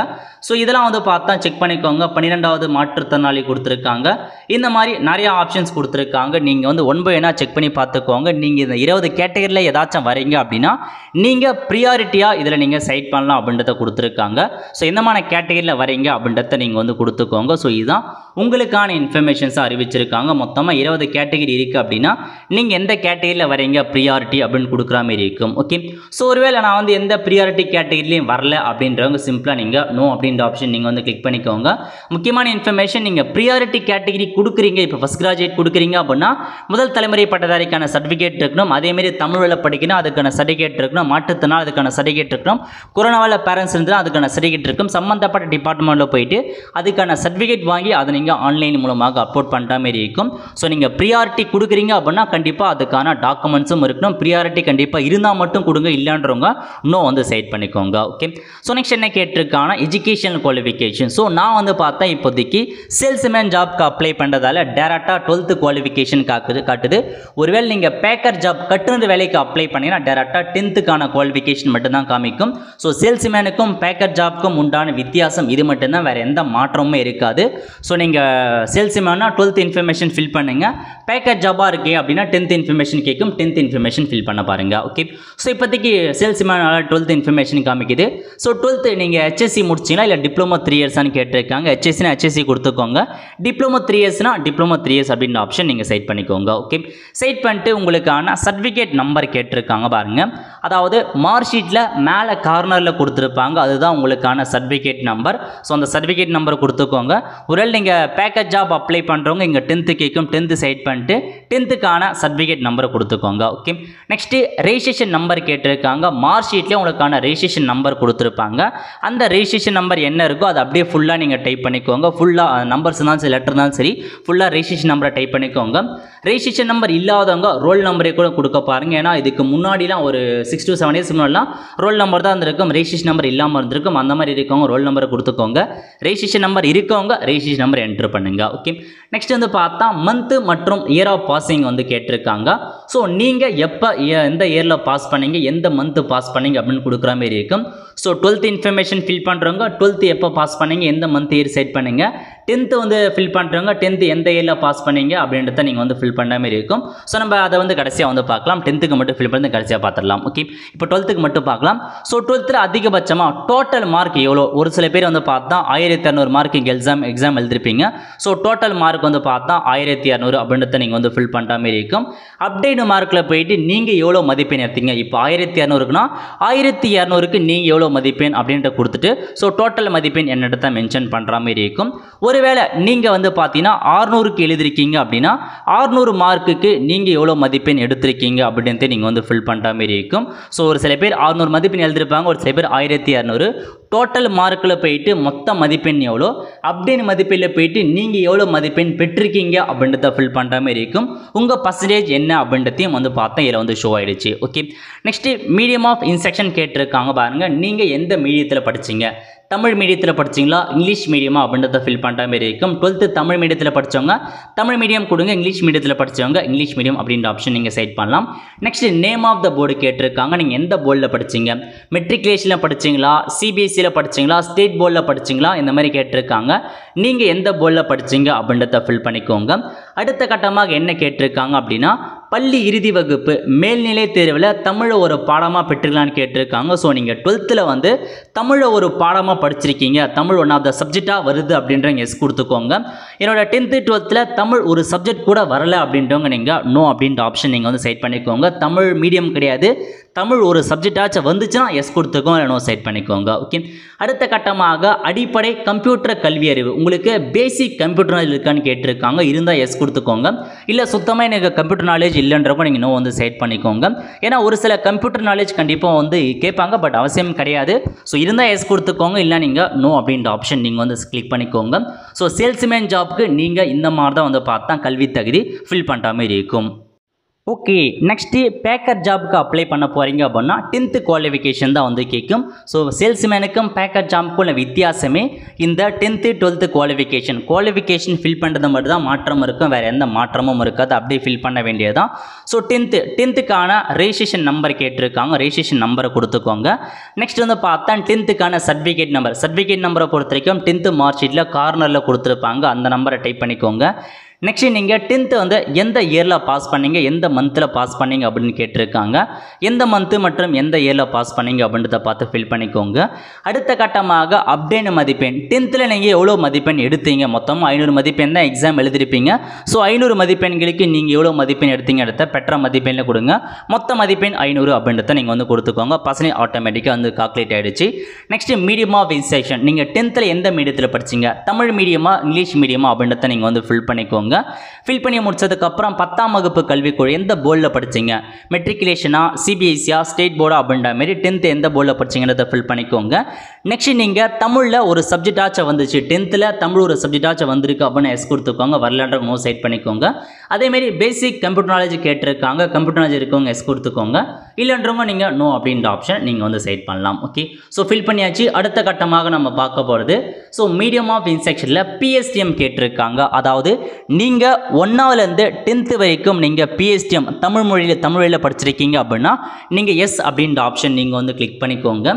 Speaker 1: ஸோ இதெல்லாம் வந்து பார்த்தா செக் பண்ணிக்கோங்க. பன்னிரெண்டாவது மாற்றுத்திறனாளி கொடுத்துருக்காங்க. இந்த மாதிரி நிறைய ஆப்ஷன்ஸ் கொடுத்துருக்காங்க. நீங்கள் வந்து ஒன் பை செக் பண்ணி பார்த்துக்கோங்க. நீங்கள் இந்த இருபது கேட்டகரியில் ஏதாச்சும் வரீங்க அப்படின்னா நீங்கள் ப்ரியாரிட்டியாக இதில் நீங்கள் சைட் பண்ணலாம் அப்படின்றத கொடுத்துருக்காங்க. ஸோ எந்தமான கேட்டகரியில் வரீங்க அப்படின்றத நீங்கள் வந்து கொடுத்துக்கோங்க. ஸோ இதுதான் உங்களுக்கான இன்ஃபர்மேஷன்ஸாக அறிவிச்சிருக்காங்க. மொத்தமாக இருபது கேட்டகரி இருக்குது அப்படின்னா நீங்கள் எந்த கேட்டகரியில் வரீங்க ப்ரியாரிட்டி அப்படின்னு கொடுக்குற மாதிரி இருக்கும். ஓகே ஸோ ஒருவேளை நான் வந்து எந்த ப்ரியாரிட்டி கேட்டகரிலையும் வரல அப்படின்றவங்க சிம்பிளாக நீங்கள் நோ அப்படின்ற ஆப்ஷன் நீங்கள் வந்து கிளிக் பண்ணிக்கோங்க. முக்கியமான இன்ஃபர்மேஷன் நீங்கள் ப்ரியாரிட்டி கேட்டகரி கொடுக்குறீங்க. இப்போ ஃபஸ்ட் கிராஜுவேட் கொடுக்குறீங்க அப்படின்னா முதல் தலைமுறை பட்டதாரிக்கான சர்டிஃபிகேட் இருக்கணும். அதேமாரி தமிழில் படிக்கணும் அதுக்கான சர்டிஃபிகேட் இருக்கணும். மாற்றுத்தினால் அதுக்கான சர்டிஃபிகேட் இருக்கணும். கொரோனாவில் பேரண்ட்ஸ் இருந்தால் அதுக்கான சர்டிஃபிகேட் இருக்கும். சம்மந்தப்பட்ட டிபார்ட்மெண்ட்டில் போயிட்டு அதுக்கான சர்டிஃபிகேட் வாங்கி அதை நீங்கள் ஆன்லைன் மூலமாக அப்லோட் பண்ணுற மாதிரி இருக்கும். ஸோ நீங்கள் ப்ரியாரிட்டி கொடுக்குறீங்க அப்படின்னா கண்டிப்பாக அதுக்கான டாக்குமெண்ட்ஸும் இருக்கணும். ப்ரியாரிட்டி கண்டிப்பாக இருந்தால் மட்டும் கொடுங்க இல்லைன்றவங்க இன்னும் வந்து சைட் பண்ணிக்கோங்க ஓகே ஸோ நெக்ஸ்ட் என்ன கேட்டிருக்கான எஜுகேஷன் குவாலிஃபிகேஷன் ஸோ நான் வந்து பார்த்தேன் இப்போதைக்கு சேல்ஸ்மேன் ஜாப்க்கு அப்ளை பண்ணுறதால டேரெக்டாக டுவெல்த்து குவாலிஃபிகேஷன் காக்குது காட்டுது. ஒருவேளை நீங்கள் பேக்கர் ஜாப் கட்டுறது வேலைக்கு அப்ளை பண்ணிங்கன்னா டேரெக்டாக டென்த்துக்கான குவாலிஃபிகேஷன் மட்டும்தான் காமிக்கும். ஸோ சேல்ஸ்மேனுக்கும் பேக்கர் ஜாப்க்கும் உண்டான வித்தியாசம் இது மட்டும்தான் வேறு எந்த மாற்றமும் இருக்காது. ஸோ நீங்கள் சேல்ஸ்மேனாக டுவெல்த் இன்ஃபர்மேஷன் ஃபில் பண்ணுங்கள் பேக்கர் ஜாபாக இருக்கு அப்படின்னா டென்த் இன்ஃபர்மேஷன் கேட்கும் டென்த் இன்ஃபர்மேஷன் ஃபில் பண்ண பாருங்கள் ஓகே ஸோ இப்போதைக்கு சேல்ஸ்மேனால டுவெல்த் இன்ஃபர்மேஷன் காமிக்குது. ஸோ டுவெல்த்து நீங்கள் ஹெச்எஸ்சி முடிச்சிங்களா இல்லை டிப்ளமோ த்ரீ இயர்ஸான்னு கேட்டிருக்காங்க? ஹெச்எஸ்சினா ஹெச்எஸ்சி கொடுத்துக்கோங்க. டிப்ளமோ த்ரீ இயர்ஸ்னா டிப்ளமோ த்ரீ இயர்ஸ் அப்படின்ற ஆப்ஷன் நீங்கள் செட் பண்ணிக்கோங்க ஓகே செட் பண்ணிட்டு உங்களுக்கான சர்டிஃபிகேட் நம்பர் கேட்டிருக்காங்க பாருங்கள் அதாவது மார்க் ஷீட்டில் மேலே கார்னரில் கொடுத்துருப்பாங்க அதுதான் உங்களுக்கான சர்டிஃபிகேட் நம்பர் ஸோ அந்த சர்டிஃபிகேட் நம்பர் கொடுத்துக்கோங்க. ஒருவேளை நீங்கள் பேக்கேஜ் ஜாப் அப்ளை பண்ணுறவங்க இங்கே டென்த்து கேட்கும் டென்த்து சைட் பண்ணிட்டு டென்த்துக்கான சர்டிஃபிகேட் நம்பரை கொடுத்துக்கோங்க ஓகே நெக்ஸ்ட்டு ரெஜிஸ்ட்ரேஷன் நம்பர் கேட்டிருக்காங்க. மார்க் ஷீட்லேயே உங்களுக்கான ரெஜிஸ்ட்ரேஷன் நம்பர் கொடுத்துருப்பாங்க. அந்த ரெஜிஸ்ட்ரேஷன் நம்பர் என்ன இருக்கோ அதை அப்படியே ஃபுல்லாக நீங்கள் டைப் பண்ணிக்கோங்க. ஃபுல்லாக நம்பர்ஸ் இருந்தாலும் சரி லெட்டர் இருந்தாலும் சரி ஃபுல்லாக ரெஜிஸ்ட்ரேஷன் நம்பரை டைப் பண்ணிக்கோங்க. ரெஜிஸ்ட்ரேஷன் நம்பர் இல்லாதவங்க ரோல் நம்பரே கூட கொடுக்க பாருங்க. ஏன்னா இதுக்கு முன்னாடிலாம் ஒரு சிக்ஸ் டு செவன் இயர்ஸ் முன்னாடிலாம் ரோல் நம்பர் தான் இருந்திருக்கும். ரெஜிஸ்ட்ரேஷன் நம்பர் இல்லாமல் இருந்திருக்கும். அந்த மாதிரி இருக்கவங்க ரோல் நம்பரை கொடுத்துக்கோங்க. ரெஜிஸ்ட்ரேஷன் நம்பர் இருக்கவங்க ரெஜிஸ்ட்ரேஷன் நம்பர் என்ட்ரு பண்ணுங்க ஓகே நெக்ஸ்ட் வந்து பார்த்தா மந்த்து மற்றும் இயர் ஆஃப் பாசிங் வந்து கேட்டிருக்காங்க. ஸோ நீங்கள் எப்போ எந்த இயரில் பாஸ் பண்ணீங்க? எந்த மந்த்து பாஸ் பண்ணீங்க? அப்படின்னு கொடுக்குற மாதிரி இருக்கும். ஸோ டுவெல்த் இன்ஃபர்மேஷன் ஃபில் பண்ணுறவங்க டுவெல்த்து எப்போ பாஸ் பண்ணீங்க எந்த மந்த் இயர் செட் பண்ணுங்க டென்த்து வந்து ஃபில் பண்ணுறவங்க டென்த்து எந்த இயரில் பாஸ் பண்ணீங்க அப்படின்றத நீங்கள் வந்து ஃபில் பண்ண மாதிரி இருக்கும். ஸோ நம்ம அதை வந்து கடைசியாக வந்து பார்க்கலாம். டென்த்துக்கு மட்டும் ஃபில் பண்ணி கடைசியாக பார்த்துடலாம். ஓகே இப்போ டுவெல்த்துக்கு மட்டும் பார்க்கலாம். ஸோ டுவெல்த்தில் அதிகபட்சமாக டோட்டல் மார்க் எவ்வளோ? ஒரு சில பேர் வந்து பார்த்தா ஆயிரத்தி இரநூறு மார்க் இங்கே எக்ஸாம் எக்ஸாம் எழுதிருப்பீங்க. ஸோ டோட்டல் மார்க் வந்து பார்த்தா ஆயிரத்தி இரநூறு அப்படின்றத நீங்கள் வந்து ஃபில் பண்ணுற மாதிரி இருக்கும். அப்டேட் மார்க்கில் போயிட்டு நீங்கள் எவ்வளோ மதிப்பெண் எடுத்தீங்க? இப்போ ஆயிரத்தி இரநூறுக்குனா ஆயிரத்தி இரநூறுக்கு நீங்கள் எவ்வளோ மதிப்பெண் அப்படின்ட்டு கொடுத்துட்டு ஸோ டோட்டல் மதிப்பெண் என்னிடத்த மென்ஷன் பண்ணுற மாதிரி இருக்கும். ஒருவேளை நீங்கள் வந்து பார்த்தீங்கன்னா ஆறுநூறுக்கு எழுதிருக்கீங்க அப்படின்னா ஆறுநூறு மார்க்குக்கு நீங்கள் எவ்வளோ மதிப்பெண் எடுத்திருக்கீங்க அப்படின்ட்டு நீங்கள் வந்து ஃபில் பண்ணுற மாதிரி இருக்கும். ஸோ ஒரு சில பேர் ஆறுநூறு மதிப்பெண் எழுதிருப்பாங்க ஒரு சில பேர் ஆயிரத்தி இரநூறு டோட்டல் மார்க்கில் போயிட்டு மொத்த மதிப்பெண் எவ்வளோ? அப்படின்னு மதிப்பெண்ணில் போயிட்டு நீங்கள் எவ்வளோ மதிப்பெண் பெற்றிருக்கீங்க அப்படின்றத ஃபில் பண்ணுற மாதிரி இருக்கும். உங்கள் பர்சன்டேஜ் என்ன அப்படின்றதையும் வந்து பார்த்தா இதில் வந்து ஷோ ஆயிடுச்சு. Okay next medium of instruction கேட்டிருக்காங்க பாருங்கள் நீங்கள் எந்த மீடியத்தில் படிச்சீங்க? தமிழ் மீடியத்தில் படிச்சீங்களா? இங்கிலீஷ் மீடியமா? அப்படின்றத ஃபில் பண்ணுற மாதிரி இருக்கும். டுவெல்த்து தமிழ் மீடியத்தில் படித்தவங்க தமிழ் மீடியம் கொடுங்க இங்கிலீஷ் மீடியத்தில் படித்தவங்க இங்கிலீஷ் மீடியம் அப்படின்ற ஆப்ஷன் நீங்கள் செட் பண்ணலாம். Next name of the board கேட்டிருக்காங்க. நீங்கள் எந்த போர்டில் படிச்சீங்க? மெட்ரிகுலேஷனில் படிச்சீங்களா? சிபிஎஸ்சியில் படிச்சீங்களா? ஸ்டேட் போர்டில் படிச்சீங்களா? இந்த மாதிரி கேட்டிருக்காங்க. நீங்கள் எந்த போர்டில் படிச்சீங்க? அப்படின்றத ஃபில் பண்ணிக்கோங்க. அடுத்த கட்டமாக என்ன கேட்டிருக்காங்க அப்படின்னா பள்ளி இறுதி வகுப்பு மேல்நிலை தேர்வில் தமிழை ஒரு பாடமாக பெற்றுக்கலான்னு கேட்டிருக்காங்க. ஸோ நீங்கள் டுவெல்த்தில் வந்து தமிழை ஒரு பாடமாக படிச்சிருக்கீங்க. தமிழ் ஒன் ஆஃப் த சப்ஜெக்டாக வருது அப்படின்றவங்க எஸ் கொடுத்துக்கோங்க. என்னோட டென்த்து டுவெல்த்தில் தமிழ் ஒரு சப்ஜெக்ட் கூட வரல அப்படின்றவங்க நீங்கள் நோ அப்படின்ற ஆப்ஷன் நீங்கள் வந்து செட் பண்ணிக்கோங்க. தமிழ் மீடியம் கிடையாது. தமிழ் ஒரு சப்ஜெக்டாச்சும் வந்துச்சுன்னா எஸ் கொடுத்துக்கோங்க இல்லை நோ செட் பண்ணிக்கோங்க ஓகே அடுத்த கட்டமாக அடிப்படை கம்ப்யூட்டர் கல்வி அறிவு. உங்களுக்கு பேசிக் கம்ப்யூட்டர் நாலேஜ் இருக்கான்னு கேட்டிருக்காங்க இருந்தால் எஸ் கொடுத்துக்கோங்க. இல்லை சுத்தமாக எனக்கு கம்ப்யூட்டர் நாலேஜ் இல்லைன்றப்போ நீங்கள் நோ வந்து செட் பண்ணிக்கோங்க. ஏன்னா ஒரு சில கம்ப்யூட்டர் நாலேஜ் கண்டிப்பாக வந்து கேட்பாங்க பட் அவசியம் கிடையாது. ஸோ இருந்தால் எஸ் கொடுத்துக்கோங்க இல்லை நீங்கள் நோ அப்படின்ற ஆப்ஷன் நீங்கள் வந்து கிளிக் பண்ணிக்கோங்க. ஸோ சேல்ஸ்மேன் ஜாப்க்கு நீங்கள் இந்த மாதிரி தான் வந்து பார்த்தா கல்வி தகுதி ஃபில் பண்ணுற மாதிரி இருக்கும். ஓகே நெக்ஸ்ட்டு பேக்கர் ஜாப்க்கு அப்ளை பண்ண போகிறீங்க அப்படின்னா டென்த்து குவாலிஃபிகேஷன் தான் வந்து கேட்கும் ஸோ சேல்ஸ்மேனுக்கும் பேக்கர் ஜாப்க்கும் உள்ள வித்தியாசமே இந்த tenth twelfth qualification qualification fill பண்ணுறது மட்டும் தான் மாற்றம் இருக்கும் வேறு எந்த மாற்றமும் இருக்காது. அப்படியே ஃபில் பண்ண வேண்டியது தான் ஸோ டென்த்து டென்த்துக்கான ரெஜிஸ்ட்ரேஷன் நம்பர் கேட்டிருக்காங்க. ரெஜிஸ்ட்ரேஷன் நம்பரை கொடுத்துக்கோங்க. நெக்ஸ்ட் வந்து பார்த்தா டென்த்துக்கான சர்டிஃபிகேட் நம்பர் சர்டிஃபிகேட் நம்பரை பொறுத்த வரைக்கும் டென்த்து மார்க் ஷீட்டில் கார்னரில் கொடுத்துருப்பாங்க. அந்த நம்பரை டைப் பண்ணிக்கோங்க. நெக்ஸ்ட் நீங்கள் டென்த்து வந்து எந்த இயரில் பாஸ் பண்ணீங்க? எந்த மந்தில் பாஸ் பண்ணீங்க? அப்படின்னு கேட்டிருக்காங்க. எந்த மந்த்து மற்றும் எந்த இயரில் பாஸ் பண்ணீங்க? அப்படின்றத பார்த்து ஃபில் பண்ணிக்கோங்க. அடுத்த கட்டமாக அப்டேன் மதிப்பெண். டென்த்தில் நீங்கள் எவ்வளோ மதிப்பெண் எடுத்தீங்க? மொத்தம் ஐநூறு மதிப்பெண் தான் எக்ஸாம் எழுதிருப்பீங்க. ஸோ ஐநூறு மதிப்பெண்களுக்கு நீங்கள் எவ்வளோ மதிப்பெண் எடுத்தீங்க? எடுத்த பெற்ற மதிப்பெண்ணில் கொடுங்க. மொத்த மதிப்பெண் ஐநூறு அப்படின்றத நீங்கள் வந்து கொடுத்துக்கோங்க. பர்சனேஜ் ஆட்டோமேட்டிக்காக வந்து கால்குலேட் ஆகிடுச்சு நெக்ஸ்ட்டு மீடியம் ஆஃப் இன்ஸ்ட்ரக்ஷன் நீங்கள் டென்த்தில் எந்த மீடியத்தில் படிச்சீங்க? தமிழ் மீடியமா இங்கிலீஷ் மீடியமா அப்படின்றத நீங்கள் வந்து ஃபில் பண்ணிக்கோங்க. ஃபில் பண்ணி முடிச்சதுக்கப்புறம் பத்தாம் வகுப்பு கல்விக்குழு எந்த போர்டில் படிச்சீங்க? மெட்ரிகுலேஷனா சிபிஎஸ்சியா ஸ்டேட் போர்டா அப்படின்ற மாரி டென்த்து எந்த போர்டில் படிச்சீங்கன்றத ஃபில் பண்ணிக்கோங்க. நெக்ஸ்ட் நீங்கள் தமிழில் ஒரு சப்ஜெக்டாச்சும் வந்துச்சு. டென்த்தில் தமிழ் ஒரு சப்ஜெக்டாச்சும் வந்திருக்கு அப்படின்னு எஸ் கொடுத்துக்கோங்க. வரலன்ற நோ சைட் பண்ணிக்கோங்க. அதேமாரி பேசிக் கம்ப்யூட்டர் நாலேஜ் கேட்டிருக்காங்க. கம்ப்யூட்டர் நாலேஜ் இருக்கவங்க எஸ் கொடுத்துக்கோங்க. இல்லைன்றவங்க நீங்கள் நோ அப்படின்ற ஆப்ஷன் நீங்கள் வந்து செட் பண்ணலாம். ஓகே ஸோ ஃபில் பண்ணியாச்சு. அடுத்த கட்டமாக நம்ம பார்க்க போகிறது ஸோ மீடியம் ஆஃப் இன்ஸ்ட்ரக்ஷனில் பிஎஸ்டிஎம் கேட்டிருக்காங்க. அதாவது நீங்கள் ஒன்றாவதுலேருந்து டென்த்து வரைக்கும் நீங்கள் பிஎஸ்டிஎம் தமிழ் மொழியில் தமிழ் வழியில் படிச்சிருக்கீங்க அப்படின்னா நீங்கள் எஸ் அப்படின்ற ஆப்ஷன் நீங்கள் வந்து கிளிக் பண்ணிக்கோங்க.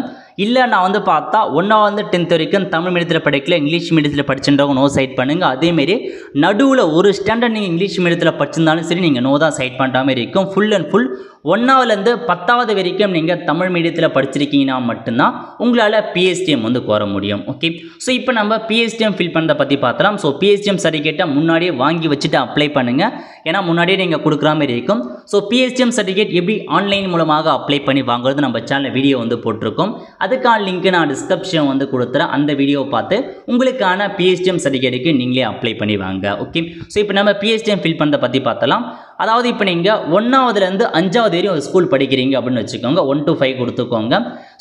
Speaker 1: இல்லை நான் வந்து பார்த்தா ஒன்றாவது வந்து டென்த் வரைக்கும் தமிழ் மீடியத்தில் படிக்கல இங்கிலீஷ் மீடியத்தில் படிச்சுன்றவங்க நோ சைட் பண்ணுங்கள் அதேமாரி நடுவில் ஒரு ஸ்டாண்டர்ட் நீங்கள் இங்கிலீஷ் மீடியத்தில் படிச்சிருந்தாலும் சரி நீங்கள் நோ தான் சைட் பண்ணுற மாதிரி இருக்கும். ஃபுல் அண்ட் ஃபுல் ஒன்றாவதுலேருந்து பத்தாவது வரைக்கும் நீங்கள் தமிழ் மீடியத்தில் படிச்சிருக்கீங்கன்னா மட்டும்தான் உங்களால் பிஎஸ்டிஎம் வந்து கோர முடியும். ஓகே ஸோ இப்போ நம்ம பிஎஸ்டிஎம் ஃபில் பண்ணுறத பற்றி பார்த்தலாம் ஸோ பிஎஸ்டிஎம் சர்டிஃபிகேட்டை முன்னாடியே வாங்கி வச்சுட்டு அப்ளை பண்ணுங்கள் ஏன்னா முன்னாடியே நீங்கள் கொடுக்குற மாதிரி இருக்கும். ஸோ பிஎஸ்டிஎம் சர்டிஃபிகேட் எப்படி ஆன்லைன் மூலமாக அப்ளை பண்ணி வாங்குறது நம்ம சேனலில் வீடியோ வந்து போட்டிருக்கோம். அதுக்கான லிங்க் நான் டிஸ்கிரிப்ஷன் வந்து கொடுத்துறேன். அந்த வீடியோவை பார்த்து உங்களுக்கான பிஎஸ்டிஎம் சர்டிஃபிகேட்டுக்கு நீங்களே அப்ளை பண்ணி வாங்க. ஓகே ஸோ இப்போ நம்ம பிஎஸ்டிஎம் ஃபில் பண்ணுறதை பற்றி பார்த்தலாம் அதாவது இப்போ நீங்கள் ஒன்றாவதுலேருந்து அஞ்சாவது வரையும் ஒரு ஸ்கூல் படிக்கிறீங்க அப்படின்னு வச்சுக்கோங்க. ஒன் டு ஃபைவ் கொடுத்துக்கோங்க.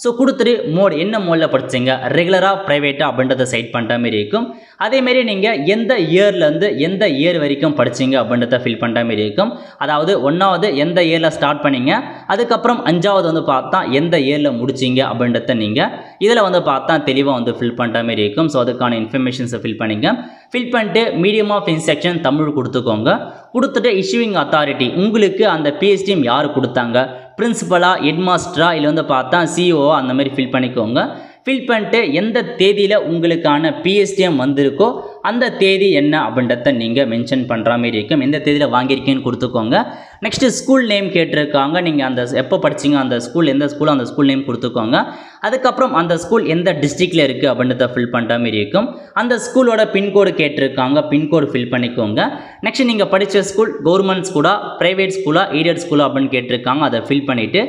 Speaker 1: ஸோ கொடுத்துட்டு மோட் என்ன மோடில் படிச்சீங்க? ரெகுலராக ப்ரைவேட்டாக அப்படின்றத சைட் பண்ணுற மாதிரி இருக்கும். அதேமாரி நீங்கள் எந்த இயர்லேருந்து எந்த இயர் வரைக்கும் படிச்சீங்க அப்படின்றத ஃபில் பண்ணுற மாதிரி இருக்கும். அதாவது ஒன்றாவது எந்த இயரில் ஸ்டார்ட் பண்ணீங்க? அதுக்கப்புறம் அஞ்சாவது வந்து பார்த்தா எந்த இயரில் முடிச்சீங்க அப்படின்றத நீங்கள் இதில் வந்து பார்த்தா தெளிவாக வந்து ஃபில் பண்ணுற மாதிரி இருக்கும். ஸோ அதுக்கான இன்ஃபர்மேஷன்ஸை ஃபில் பண்ணிங்க. ஃபில் பண்ணிட்டு மீடியம் ஆஃப் இன்ஸ்ட்ரக்ஷன் தமிழ் கொடுத்துக்கோங்க. கொடுத்துட்டு இஷ்யூவிங் அத்தாரிட்டி உங்களுக்கு அந்த பிஎஸ்டிஎம் யார் கொடுத்தாங்க? பிரின்சிபலா ஹெட்மாஸ்டரா இல்லை வந்து பார்த்தா சிஓ அந்த மாதிரி ஃபில் பண்ணிக்கோங்க. ஃபில் பண்ணிட்டு எந்த தேதியில் உங்களுக்கான பிஎஸ்டிஎம் வந்திருக்கோ அந்த தேதி என்ன அப்படின்றத நீங்கள் மென்ஷன் பண்ணுற மாதிரி இருக்கும். எந்த தேதியில் வாங்கியிருக்கீங்கன்னு கொடுத்துக்கோங்க. நெக்ஸ்ட்டு ஸ்கூல் நேம் கேட்டிருக்காங்க. நீங்கள் அந்த எப்போ படிச்சீங்க அந்த ஸ்கூல் எந்த ஸ்கூலோ அந்த ஸ்கூல் நேம் கொடுத்துக்கோங்க. அதுக்கப்புறம் அந்த ஸ்கூல் எந்த டிஸ்ட்ரிக்டில் இருக்குது அப்படின்றத ஃபில் பண்ணுற மாதிரி இருக்கும். அந்த ஸ்கூலோட பின்கோடு கேட்டிருக்காங்க. பின்கோடு ஃபில் பண்ணிக்கோங்க. நெக்ஸ்ட் நீங்கள் படித்த ஸ்கூல் கவர்மெண்ட் ஸ்கூலா ப்ரைவேட் ஸ்கூலா எய்டட் ஸ்கூலா அப்படின்னு கேட்டிருக்காங்க. அதை ஃபில் பண்ணிவிட்டு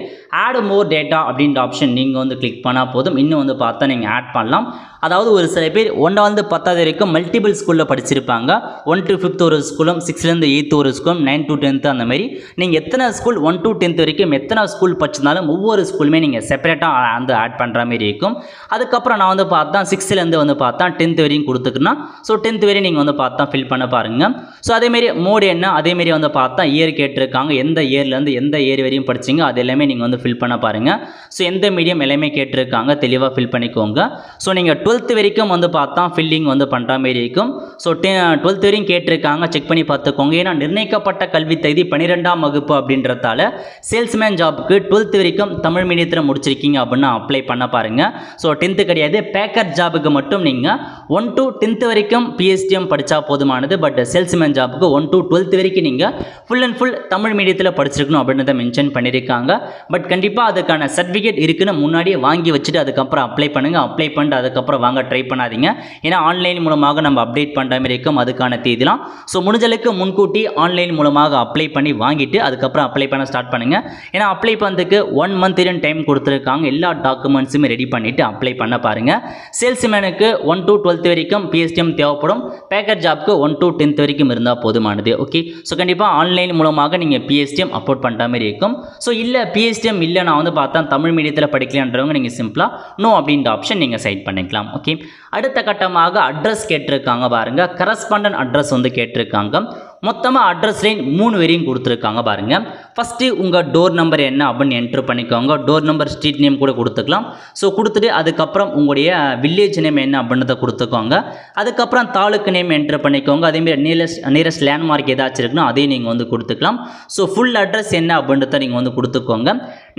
Speaker 1: ஆட் மோர் டேட்டா அப்படின்ற ஆப்ஷன் நீங்கள் வந்து கிளிக் பண்ணால் போதும். இன்னும் வந்து பார்த்தா நீங்கள் ஆட் பண்ணலாம். அதாவது ஒரு சில பேர் ஒன்றாவது பத்தாவது வரைக்கும் மல்டிபிள் ஸ்கூலில் படிச்சிருப்பாங்க. ஒன் டு ஃபிஃப்த் ஒரு ஸ்கூலும் சிக்ஸ்த்லேருந்து எயித்து ஒரு ஸ்கூலும் நைன் டு டென்த்து அந்த மாதிரி. நீங்கள் எத்தனை ஸ்கூல் ஒன் டு டென்த் வரைக்கும் எத்தனை ஸ்கூல் படிச்சிருந்தாலும் ஒவ்வொரு ஸ்கூலுமே நீங்கள் செப்பரேட்டாக வந்து ஆட் பண்ணுற மாதிரி இருக்கும். அதுக்கப்புறம் நான் வந்து பார்த்தா சிக்ஸ்த்துலேருந்து வந்து பார்த்தா டென்த் வரையும் கொடுத்துக்கணும். ஸோ டென்த் வரையும் நீங்கள் வந்து பார்த்தா ஃபில் பண்ண பாருங்கள் ஸோ அதேமாரி மோடு என்ன? அதேமாரி வந்து பார்த்தா இயர் கேட்டிருக்காங்க. எந்த இயர்லேருந்து எந்த இயர் வரையும் படிச்சிங்க அது எல்லாமே நீங்கள் வந்து ஃபில் பண்ண பாருங்கள் ஸோ எந்த மீடியம் எல்லாமே கேட்டிருக்காங்க தெளிவாக ஃபில் பண்ணிக்கோங்க. ஸோ நீங்கள் டுவெல்த் வரைக்கும் வந்து பார்த்தா ஃபில்லிங் வந்து பண்ணுற மாரி இருக்கும். ஸோ டெ டுவெல்த் வரையும் கேட்டிருக்காங்க. செக் பண்ணி பார்த்துக்கோங்க. ஏன்னா நிர்ணயிக்கப்பட்ட கல்வி தகுதி பன்னிரெண்டாம் வகுப்பு அப்படின்றதால சேல்ஸ்மேன் ஜாப்புக்கு டுவெல்த் வரைக்கும் தமிழ் மீடியத்தில் முடிச்சிருக்கீங்க அப்படின்னு அப்ளை பண்ண பாருங்கள் ஸோ டென்த்து கிடையாது. பேக்கர் ஜாபுக்கு மட்டும் நீங்கள் ஒன் டு டென்த்து வரைக்கும் பிஎஸ்டிஎம் படித்தா போதுமானது. பட் சேல்ஸ்மேன் ஜாப்புக்கு ஒன் டு டுவெல்த் வரைக்கும் நீங்கள் ஃபுல் அண்ட் ஃபுல் தமிழ் மீடியத்தில் படிச்சிருக்கணும் அப்படின்றத மென்ஷன் பண்ணியிருக்காங்க. பட் கண்டிப்பாக அதுக்கான சர்டிஃபிகேட் இருக்குன்னு முன்னாடியே வாங்கி வச்சுட்டு அதுக்கப்புறம் அப்ளை பண்ணுங்கள் அப்ளை பண்ணிட்டு அதுக்கப்புறம் வாங்க ட்ரை பண்ணாதீங்க. ஏன்னா ஆன்லைன் மூலமாக நம்ம அப்டேட் பண்ணுற மாதிரி இருக்கும். அதுக்கான தேதிலாம். ஸோ முடிஞ்சளவுக்கு முன்கூட்டி ஆன்லைன் மூலமாக அப்ளை பண்ணி வாங்கிட்டு அதுக்கப்புறம் அப்ளை பண்ண ஸ்டார்ட் பண்ணுங்கள் ஏன்னா அப்ளை பண்ணுறதுக்கு ஒன் மந்த் டைம் கொடுத்துருக்காங்க. எல்லா டாக்குமெண்ட்ஸுமே ரெடி பண்ணிவிட்டு அப்ளை பண்ண பாருங்கள் சேல்ஸ்மேனுக்கு ஒன் டு டுவெல்த் வரைக்கும் பிஎஸ்டிஎம் தேவைப்படும். பேக்கர் ஜாப்க்கு ஒன் டு டென்த் வரைக்கும் இருந்தால் போதுமானது. ஓகே ஸோ கண்டிப்பாக ஆன்லைன் மூலமாக நீங்கள் பிஎஸ்டிஎம் அப்லோட் பண்ணுற மாதிரி இருக்கும். ஸோ இல்லை பிஎஸ்டிஎம் இல்லை நான் வந்து பார்த்தா தமிழ் மீடியத்தில் படிக்கலான்றவங்க நீங்கள் சிம்பிளாக நோ அப்படின்ற ஆப்ஷன் நீங்கள் சைட் பண்ணிக்கலாம். ஓகே அடுத்த கட்டமாக அட்ரஸ் கேட்டிருக்காங்க பாருங்க. கரஸ்பாண்டன் அட்ரஸ் வந்து கேட்டிருக்காங்க. மொத்தமாக அட்ரஸ் லைன் மூணு வரையும் கொடுத்துருக்காங்க பாருங்கள் ஃபஸ்ட்டு உங்கள் டோர் நம்பர் என்ன அப்படின்னு என்ட்ரு பண்ணிக்கோங்க. டோர் நம்பர் ஸ்ட்ரீட் நேம் கூட கொடுத்துக்கலாம். ஸோ கொடுத்துட்டு அதுக்கப்புறம் உங்களுடைய வில்லேஜ் நேம் என்ன அப்படின்றத கொடுத்துக்கோங்க. அதுக்கப்புறம் தாலுக்கு நேம் என்ட்ரு பண்ணிக்கோங்க. அதேமாரி நியரஸ்ட் நியரஸ்ட் லேண்ட்மார்க் ஏதாச்சும் இருக்குன்னா அதையும் நீங்கள் வந்து கொடுத்துக்கலாம். ஸோ ஃபுல் அட்ரஸ் என்ன அப்படின்றத நீங்கள் வந்து கொடுத்துக்கோங்க.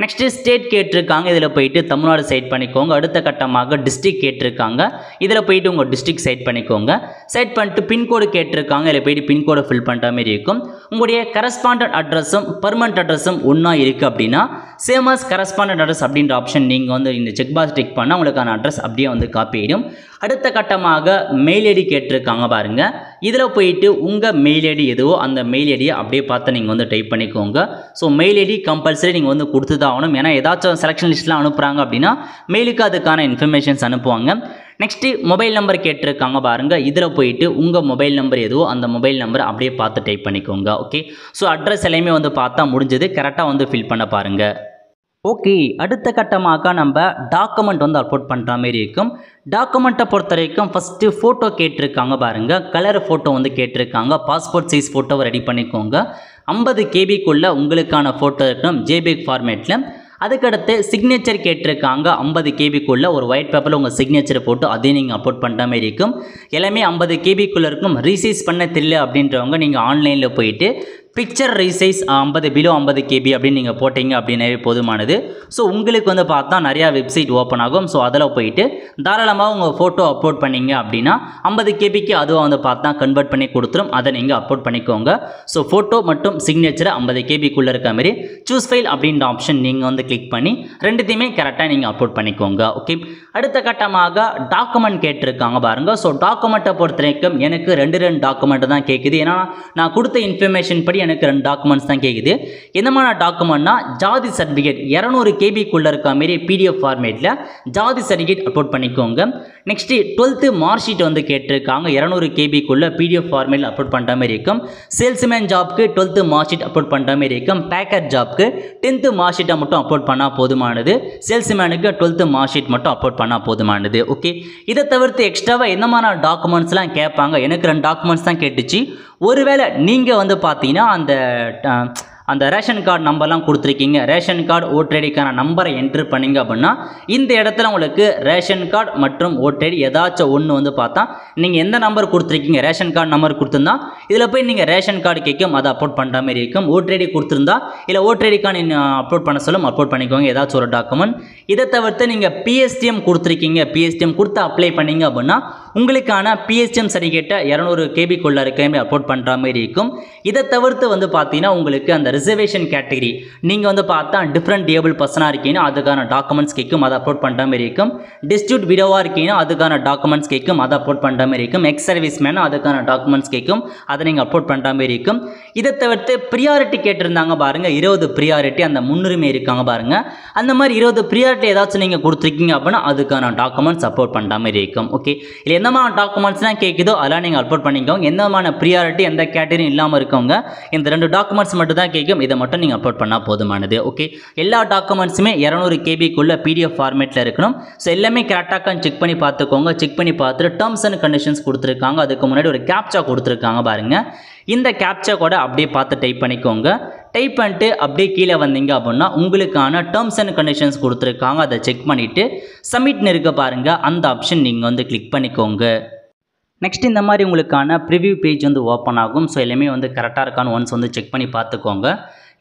Speaker 1: நெக்ஸ்ட்டு ஸ்டேட் கேட்டிருக்காங்க. இதில் போயிட்டு தமிழ்நாடு சைட் பண்ணிக்கோங்க. அடுத்த கட்டமாக டிஸ்ட்ரிக் கேட்டிருக்காங்க. இதில் போயிட்டு உங்கள் டிஸ்ட்ரிக் சைட் பண்ணிக்கோங்க. சைட் பண்ணிட்டு பின்கோடு கேட்டிருக்காங்க. இதில் போயிட்டு பின்கோடை ஃபில் பண்ணுற மாதிரி இருக்கும். உங்களுடைய கரஸ்பாண்டன்ட் அட்ரஸும் பர்மனண்ட் அட்ரஸும் ஒன்றா இருக்குது அப்படின்னா சேமஸ் கரஸ்பாண்டன்ட் அட்ரஸ் அப்படின்ற ஆப்ஷன் நீங்கள் வந்து இந்த செக் பாக்ஸ் டிக் பண்ணால் உங்களுக்கான அட்ரஸ் அப்படியே வந்து காப்பி ஆகிடும் அடுத்த கட்டமாக மெயில் ஐடி கேட்டிருக்காங்க பாருங்கள் இதில் போயிட்டு உங்கள் மெயில் ஐடி எதுவோ அந்த மெயில் ஐடியை அப்படியே பார்த்து நீங்கள் வந்து டைப் பண்ணிக்கோங்க. ஸோ மெயில் ஐடி கம்பல்சரி நீங்கள் வந்து கொடுத்து தான் ஆகணும். ஏன்னா ஏதாச்சும் செலெக்ஷன் லிஸ்ட்லாம் அனுப்புகிறாங்க அப்படின்னா மெயிலுக்கு அதுக்கான இன்ஃபர்மேஷன்ஸ் அனுப்புவாங்க. நெக்ஸ்ட்டு மொபைல் நம்பர் கேட்டிருக்காங்க பாருங்கள் இதில் போயிட்டு உங்கள் மொபைல் நம்பர் எதுவோ அந்த மொபைல் நம்பர் அப்படியே பார்த்து டைப் பண்ணிக்கோங்க ஓகே ஸோ அட்ரஸ் எல்லாமே வந்து பார்த்தா முடிஞ்சது. கரெக்டாக வந்து ஃபில் பண்ண பாருங்கள் ஓகே அடுத்த கட்டமாக நம்ம டாக்குமெண்ட் வந்து அப்லோட் பண்ணுற மாதிரி இருக்கும். டாக்குமெண்ட்டை பொறுத்த வரைக்கும் ஃபஸ்ட்டு ஃபோட்டோ கேட்டிருக்காங்க பாருங்கள் கலர் ஃபோட்டோ வந்து கேட்டிருக்காங்க. பாஸ்போர்ட் சைஸ் ஃபோட்டோவை ரெடி பண்ணிக்கோங்க. ஐம்பது கேபிக்குள்ளே உங்களுக்கான ஃபோட்டோ இருக்கணும். ஜேபிக் ஃபார்மேட்டில் அதுக்கடுத்து சிக்னேச்சர் கேட்டிருக்காங்க. ஐம்பது கேபிக்குள்ளே ஒரு ஒயிட் பேப்பரில் உங்கள் சிக்னேச்சரை போட்டு அதையும் நீங்கள் அப்லோட் பண்ணுற மாதிரி இருக்கும். எல்லாமே ஐம்பது கேபிக்குள்ளே இருக்கும். ரீசைஸ் பண்ண தெரியல அப்படின்றவங்க நீங்கள் ஆன்லைனில் போயிட்டு பிக்சர் ரைசைஸ் ஐம்பது பிலோ ஐம்பது கேபி அப்படின்னு நீங்கள் போட்டிங்க அப்படின்னாவே போதுமானது. ஸோ உங்களுக்கு வந்து பார்த்தா நிறையா வெப்சைட் ஓப்பன் ஆகும். ஸோ அதில் போயிட்டு தாராளமாக உங்கள் ஃபோட்டோ அப்லோட் பண்ணீங்க அப்படின்னா ஐம்பது கேபிக்கு அதுவாக வந்து பார்த்தா கன்வெர்ட் பண்ணி கொடுத்துரும். அதை நீங்கள் அப்லோட் பண்ணிக்கோங்க. ஸோ ஃபோட்டோ மற்றும் சிக்னேச்சரை ஐம்பது கேபிக்குள்ளே இருக்க மாதிரி சூஸ் ஃபைல் அப்படின்ற ஆப்ஷன் நீங்கள் வந்து கிளிக் பண்ணி ரெண்டுத்தையுமே கரெக்டாக நீங்கள் அப்லோட் பண்ணிக்கோங்க. ஓகே அடுத்த கட்டமாக டாக்குமெண்ட் கேட்டிருக்காங்க பாருங்க. ஸோ டாக்குமெண்ட்டை பொறுத்த வரைக்கும் எனக்கு ரெண்டு ரெண்டு டாக்குமெண்ட் தான் கேட்குது ஏன்னா நான் கொடுத்த இன்ஃபர்மேஷன் படி எனக்கு ரெண்டு டாக்குமெண்ட்ஸ் தான் கேட்குது என்னமான டாக்குமெண்ட்னா ஜாதி சர்டிஃபிகேட் இரநூறு கேபிக்குள்ளே இருக்க மாரி பிடிஎஃப் ஃபார்மேட்டில் ஜாதி சர்டிஃபிகேட் அப்லோட் பண்ணிக்கோங்க. நெக்ஸ்ட்டு டுவெல்த்து மார்க் ஷீட் வந்து கேட்டிருக்காங்க. இரநூறு கேபிக்குள்ளே பிடிஎஃப் ஃபார்மேட்டில் அப்லோட் பண்ணுற மாதிரி இருக்கும். சேல்ஸ்மேன் ஜாப்க்கு டுவெல்த்து மார்க் ஷீட் அப்லோட் பண்ணுற மாதிரி இருக்கும். பேக்கர் ஜாப்க்கு டென்த்து மார்க் ஷீட்டை மட்டும் அப்லோட் பண்ணால் போதுமானது. சேல்ஸ்மேனுக்கு டுவெல்த்து மார்க் ஷீட் மட்டும் அப்லோட் பண்ணால் போதுமானது. ஓகே இதை தவிர்த்து எக்ஸ்ட்ராவாக என்ன மாதிரி டாக்குமெண்ட்ஸ்லாம் கேட்பாங்க? எனக்கு ரெண்டு டாக்குமெண்ட்ஸ் தான் கேட்டுச்சு. ஒருவேளை நீங்கள் வந்து பார்த்தீங்கன்னா அந்த அந்த ரேஷன் கார்டு நம்பர்லாம் கொடுத்துருக்கீங்க. ரேஷன் கார்டு ஓட்டர் ஐடிக்கான நம்பரை என்ட்ரு பண்ணீங்க அப்படின்னா இந்த இடத்துல உங்களுக்கு ரேஷன் கார்டு மற்றும் ஓட்டர் ஐடி ஏதாச்சும் ஒன்று வந்து பார்த்தா நீங்கள் எந்த நம்பர் கொடுத்துருக்கீங்க? ரேஷன் கார்டு நம்பர் கொடுத்துருந்தா இதில் போய் நீங்கள் ரேஷன் கார்டு கேட்கும் அதை அப்லோட் பண்ணுற மாதிரி இருக்கும். ஓட்டர் கொடுத்துருந்தா இல்லை ஓட்டர் நீங்கள் அப்லோட் பண்ண சொல்லும் அப்லோட் பண்ணிக்கோங்க. ஏதாச்சும் ஒரு டாக்குமெண்ட் இதை தவிர்த்து நீங்கள் பிஎஸ்டிஎம் கொடுத்துருக்கீங்க. பிஎஸ்டிஎம் கொடுத்து அப்ளை பண்ணிங்க அப்படின்னா உங்களுக்கான பிஹெச்எம் சர்டிஃபிகேட்டை இரநூறு கேபிக்குள்ளே இருக்கமே மாதிரி அப்லோட் பண்ணுற மாதிரி இருக்கும். இதை தவிர்த்து வந்து பார்த்தீங்கன்னா உங்களுக்கு அந்த ரிசர்வேஷன் கேட்டகரி நீங்கள் வந்து பார்த்தா டிஃப்ரெண்ட் டேபிள் பர்சனாக இருக்கீங்கன்னா அதுக்கான டாக்குமெண்ட்ஸ் கேட்கும் அதை அப்லோட் பண்ணுற மாதிரி இருக்கும். டிஸ்ட்ரிபியூட் விடோவாக இருக்கீங்கன்னா அதுக்கான டாக்குமெண்ட்ஸ் கேட்கும் அதை அப்லோட் பண்ணுற மாதிரி இருக்கும். எக்ஸ் சர்வீஸ் மேனும் அதுக்கான டாக்குமெண்ட்ஸ் கேட்கும் அதை நீங்கள் அப்லோட் பண்ணுற மாதிரி இருக்கும். இதை தவிர்த்து ப்ரியாரிட்டி கேட்டிருந்தாங்க பாருங்கள் இருபது ப்ரியாரிட்டி அந்த முன்னுரிமை இருக்காங்க பாருங்கள் அந்த மாதிரி இருபது ப்ரியாரிட்டி ஏதாச்சும் நீங்கள் கொடுத்துருக்கீங்க அப்படின்னா அதுக்கான டாக்குமெண்ட்ஸ் அப்லோட் பண்ணுற மாதிரி இருக்கும். ஓகே இல்லை என்னமான மாதிரி டாக்குமெண்ட்ஸ்லாம் கேட்குதோ அதெல்லாம் நீங்கள் அப்லோட் பண்ணிக்கோங்க. எந்த ப்ரியாரிட்டி எந்த கேட்டகரியும் இல்லாமல் இருக்கவங்க இந்த ரெண்டு டாக்குமெண்ட்ஸ் மட்டும் தான் கேட்கும் இதை மட்டும் நீங்கள் அப்லோட் பண்ணால் போதுமானது. ஓகே எல்லா டாக்குமெண்ட்ஸுமே இரநூறு கேபிக்குள்ள பிடிஎஃப் ஃபார்மேட்டில் இருக்கணும். ஸோ எல்லாமே கரெக்டாக செக் பண்ணி பார்த்துக்கோங்க. செக் பண்ணி பார்த்துட்டு டேர்ம்ஸ் அண்ட் கண்டிஷன்ஸ் கொடுத்துருக்காங்க. அதுக்கு முன்னாடி ஒரு கேப்சா கொடுத்துருக்காங்க பாருங்கள் இந்த கேப்சா கூட அப்படியே பார்த்து டைப் பண்ணிக்கோங்க. டைப் பண்ணிட்டு அப்படியே கீழே வந்தீங்க அப்படின்னா உங்களுக்கான டேர்ம்ஸ் அண்ட் கண்டிஷன்ஸ் கொடுத்துருக்காங்க. அதை செக் பண்ணிவிட்டு சப்மிட்னு இருக்க பாருங்கள் அந்த ஆப்ஷன் நீங்கள் வந்து கிளிக் பண்ணிக்கோங்க. நெக்ஸ்ட் இந்த மாதிரி உங்களுக்கான ப்ரிவ்யூ பேஜ் வந்து ஓப்பன் ஆகும். ஸோ எல்லாமே வந்து கரெக்டாக இருக்கான்னு ஒன்ஸ் வந்து செக் பண்ணி பார்த்துக்கோங்க.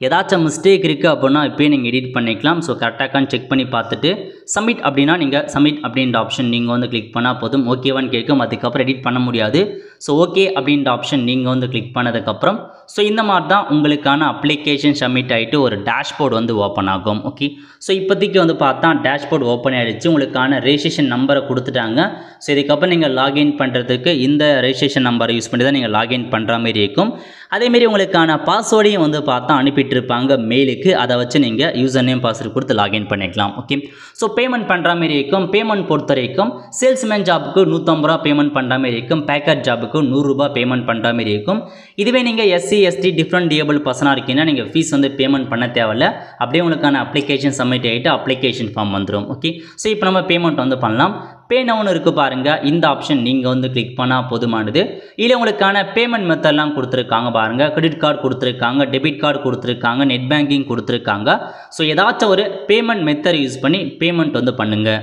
Speaker 1: ஏதாச்சும் மிஸ்டேக் இருக்குது அப்படின்னா இப்போயே நீங்கள் எடிட் பண்ணிக்கலாம். ஸோ கரெக்டாக செக் பண்ணி பார்த்துட்டு சப்மிட் அப்படின்னா நீங்கள் சப்மிட் அப்படின்ற ஆப்ஷன் நீங்கள் வந்து கிளிக் பண்ணால் போதும். ஓகேவான்னு கேட்கும். அதுக்கப்புறம் எடிட் பண்ண முடியாது. ஸோ ஓகே அப்படின்ற ஆப்ஷன் நீங்கள் வந்து கிளிக் பண்ணதுக்கப்புறம் ஸோ இந்த மாதிரி தான் உங்களுக்கான அப்ளிகேஷன் சப்மிட் ஆகிட்டு ஒரு டேஷ்போர்டு வந்து ஓப்பன் ஆகும். ஓகே ஸோ இப்போதைக்கு வந்து பார்த்தா டேஷ்போர்டு ஓப்பன் ஆகிடுச்சு உங்களுக்கான ரெஜிஸ்ட்ரேஷன் நம்பரை கொடுத்துட்டாங்க. ஸோ இதுக்கப்புறம் நீங்கள் லாகின் பண்ணுறதுக்கு இந்த ரெஜிஸ்ட்ரேஷன் நம்பரை யூஸ் பண்ணி தான் நீங்கள் லாகின் பண்ணுற மாதிரி இருக்கும். அதேமாரி உங்களுக்கான பாஸ்வேர்டையும் வந்து பார்த்தா அனுப்பிட்டுருப்பாங்க மெயிலுக்கு அதை வச்சு நீங்கள் யூசர் நேம் பாஸ்வேர்டு கொடுத்து லாகின் பண்ணிக்கலாம். ஓகே ஸோ பேமெண்ட் பண்ணுற மாதிரி இருக்கும். பேமெண்ட் பொறுத்த வரைக்கும் சேல்ஸ்மேன் ஜாபுக்கு நூற்றம்பது ரூபா பேமெண்ட் பண்ணுற மாதிரி இருக்கும். பேக்கர் ஜாபுக்கு நூறுரூபா பேமெண்ட் பண்ணுற மாதிரி இருக்கும். இதுவே நீங்கள் எஸ்சி எஸ்டி டிஃப்ரெண்ட் டியபிள் பர்சனாக இருக்கீங்கன்னா நீங்கள் ஃபீஸ் வந்து பேமெண்ட் பண்ண தேவையில்ல. அப்படியே உங்களுக்கான அப்ளிகேஷன் சப்மிட் ஆகிட்டு அப்ளிகேஷன் ஃபார்ம் வந்துடும் ஓகே ஸோ இப்போ நம்ம பேமெண்ட் வந்து பண்ணலாம். பே நவுன் இருக்குது பாருங்கள் இந்த ஆப்ஷன் நீங்கள் வந்து கிளிக் பண்ணால் போதுமானது. இல்லை உங்களுக்கான பேமெண்ட் மெத்தட்லாம் கொடுத்துருக்காங்க பாருங்கள் கிரெடிட் கார்டு கொடுத்துருக்காங்க டெபிட் கார்டு கொடுத்துருக்காங்க நெட் பேங்கிங் கொடுத்துருக்காங்க. ஸோ ஏதாச்சும் ஒரு பேமெண்ட் மெத்தட் யூஸ் பண்ணி பேமெண்ட் வந்து பண்ணுங்கள்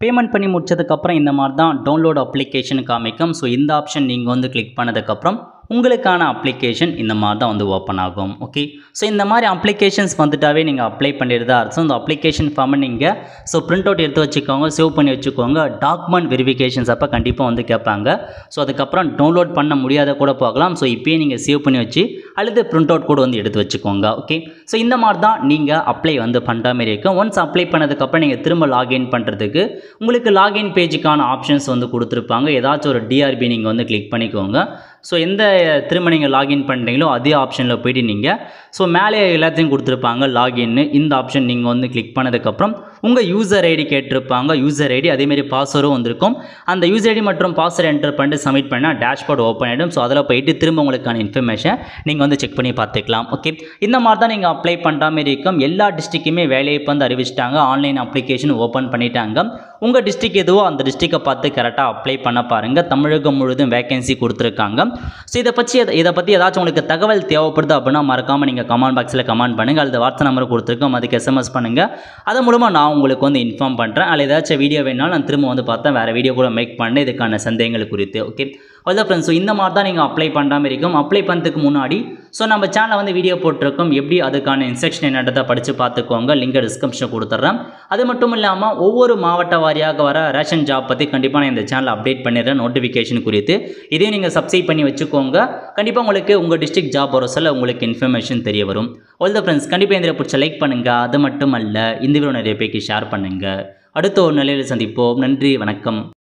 Speaker 1: பேமெண்ட் பண்ணி முடிச்சதுக்கப்புறம் இந்த மாதிரி தான் டவுன்லோட் அப்ளிகேஷன் காமிக்கும் ஸோ இந்த ஆப்ஷன் நீங்கள் வந்து கிளிக் பண்ணதுக்கப்புறம் உங்களுக்கான அப்ளிகேஷன் இந்த மாதிரி தான் வந்து ஓப்பன் ஆகும் ஓகே ஸோ இந்த மாதிரி அப்ளிகேஷன்ஸ் வந்துட்டாவே நீங்கள் அப்ளை பண்ணிட்டு தான் அர்த்தம் இந்த அப்ளிகேஷன் ஃபார்மை நீங்கள் ஸோ பிரிண்ட் அவுட் எடுத்து வச்சுக்கோங்க சேவ் பண்ணி வச்சுக்கோங்க. டாக்குமெண்ட் வெரிஃபிகேஷன்ஸ் அப்போ கண்டிப்பாக வந்து கேட்பாங்க. ஸோ அதுக்கப்புறம் டவுன்லோட் பண்ண முடியாத கூட போகலாம். ஸோ இப்போயே நீங்கள் சேவ் பண்ணி வச்சு அல்லது பிரிண்ட் அவுட் கூட வந்து எடுத்து வச்சுக்கோங்க ஓகே ஸோ இந்த மாதிரி தான் நீங்கள் அப்ளை வந்து பண்ணுற மாதிரி இருக்கும். ஒன்ஸ் அப்ளை பண்ணதுக்கப்புறம் நீங்கள் திரும்ப லாகின் பண்ணுறதுக்கு உங்களுக்கு லாகின் பேஜுக்கான ஆப்ஷன்ஸ் வந்து கொடுத்துருப்பாங்க. ஏதாச்சும் ஒரு டிஆர்பி நீங்கள் வந்து கிளிக் பண்ணிக்கோங்க. ஸோ எந்த திரும்ப நீங்கள் லாகின் பண்ணுறீங்களோ அதே ஆப்ஷனில் போய்ட்டு நீங்கள் ஸோ மேலே எல்லாத்தையும் கொடுத்துருப்பாங்க லாகின்னு இந்த ஆப்ஷன் நீங்கள் வந்து கிளிக் பண்ணதுக்கப்புறம் உங்கள் யூசர் ஐடி கேட்டிருப்பாங்க. யூசர் ஐடி அதேமாரி பாஸ்வேர்டும் வந்திருக்கும். அந்த யூசர் ஐடி மற்றும் பாஸ்வேர்டு என்டர் பண்ணிட்டு சப்மிட் பண்ணால் டேஷ்போர்டு ஓப்பன் ஆகிடும் ஸோ அதில் போயிட்டு திரும்ப உங்களுக்கான இன்ஃபர்மேஷன் நீங்கள் வந்து செக் பண்ணி பார்த்துக்கலாம். ஓகே இந்த மாதிரி தான் நீங்கள் அப்ளை பண்ணுற மாதிரி இருக்கும். எல்லா டிஸ்ட்ரிக்குமே வேலையை வந்து அறிவிச்சிட்டாங்க. ஆன்லைன் அப்ளிகேஷன் ஓப்பன் பண்ணிட்டாங்க. உங்கள் டிஸ்ட்ரிக் எதுவோ அந்த டிஸ்ட்ரிக்டை பார்த்து கரெக்டாக அப்ளை பண்ண பாருங்கள் தமிழகம் முழுவதும் வேகன்சி கொடுத்துருக்காங்க. ஸோ இதை பற்றி இதை பற்றி ஏதாச்சும் உங்களுக்கு தகவல் தேவைப்படுது அப்படின்னா மறக்காமல் நீங்கள் கமெண்ட் பாக்ஸில் கமெண்ட் பண்ணுங்கள் அல்லது வாட்ஸ்அப் நம்பர் கொடுத்துருக்கோம். அதுக்கு எஸ்எம்எஸ் பண்ணுங்கள் அது மூலமாக நான் நான் உங்களுக்கு வந்து இன்ஃபார்ம் பண்ணுறேன் அதில் ஏதாச்சும் வீடியோ வேணாலும் நான் திரும்ப வந்து பார்த்தா வேறு வீடியோ கூட மேக் பண்ணேன் இதுக்கான சந்தேகங்கள் குறித்து ஓகே அதான் ஃப்ரெண்ட்ஸ் ஸோ இந்த மாதிரி தான் நீங்கள் அப்ளை பண்ணுற மாதிரி இருக்கும். அப்ளை பண்ணுறதுக்கு முன்னாடி ஸோ நம்ம சேனலில் வந்து வீடியோ போட்டிருக்கோம். எப்படி அதுக்கான இன்ஸ்ட்ரக்ஷன் என்னன்றதை படித்து பார்த்துக்கோங்க. லிங்கை டிஸ்கிரிப்ஷன் கொடுத்துட்றேன் அது மட்டும் இல்லாமல் ஒவ்வொரு மாவட்ட வாரியாக வர ரேஷன் ஜாப் பற்றி கண்டிப்பாக நான் இந்த சேனலில் அப்டேட் பண்ணிடுறேன். நோட்டிஃபிகேஷன் குறித்து. இதையும் நீங்கள் சப்ஸ்கிரைப் பண்ணி வச்சுக்கோங்க. கண்டிப்பாக உங்களுக்கு உங்கள் டிஸ்ட்ரிக்ட் ஜாப் வர சொல்ல உங்களுக்கு இன்ஃபர்மேஷன் தெரிய வரும். ஆல் த ஃப்ரெண்ட்ஸ் கண்டிப்பாக இந்த பிடிச்ச லைக் பண்ணுங்கள் அது மட்டும் அல்ல இந்த வீடியோ நிறைய பேருக்கு ஷேர் பண்ணுங்கள் அடுத்த ஒரு நிலையில் சந்திப்போம். நன்றி வணக்கம்.